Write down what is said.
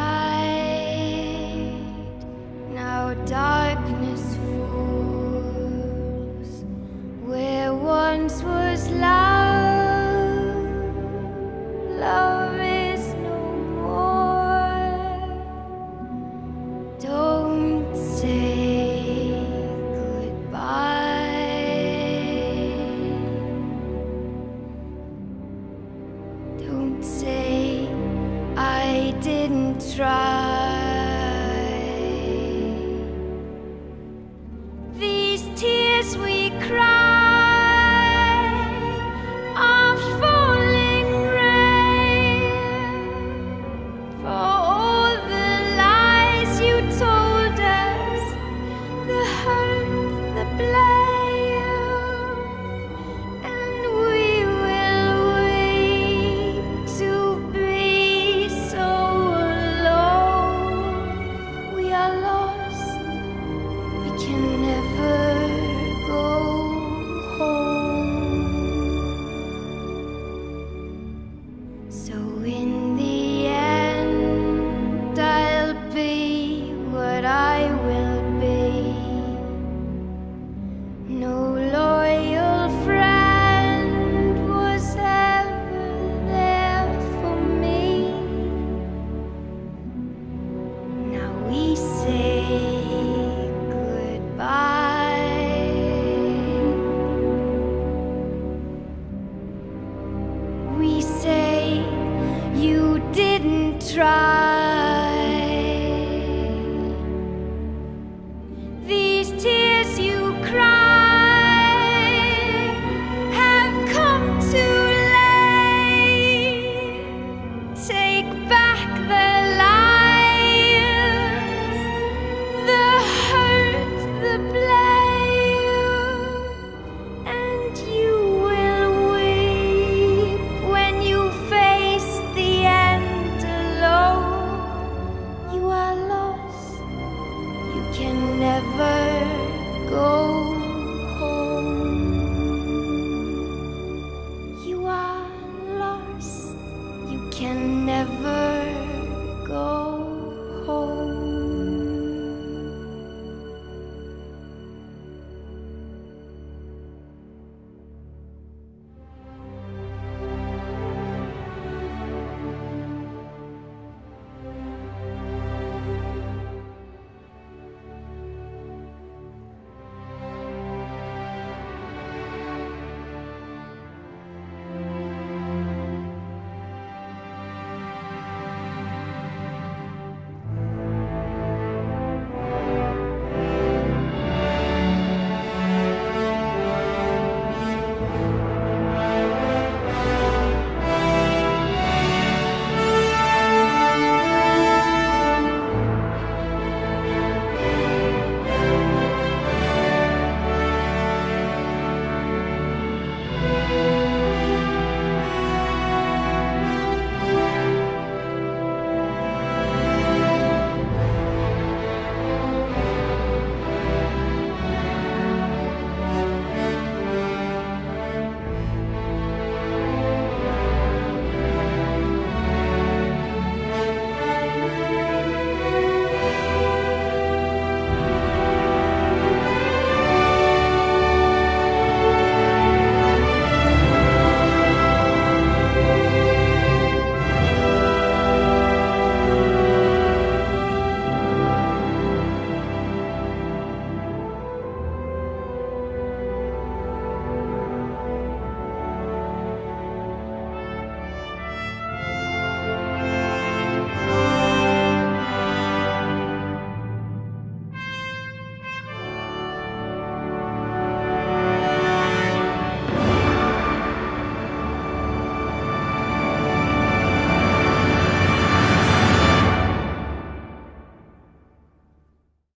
light, now darkness tears we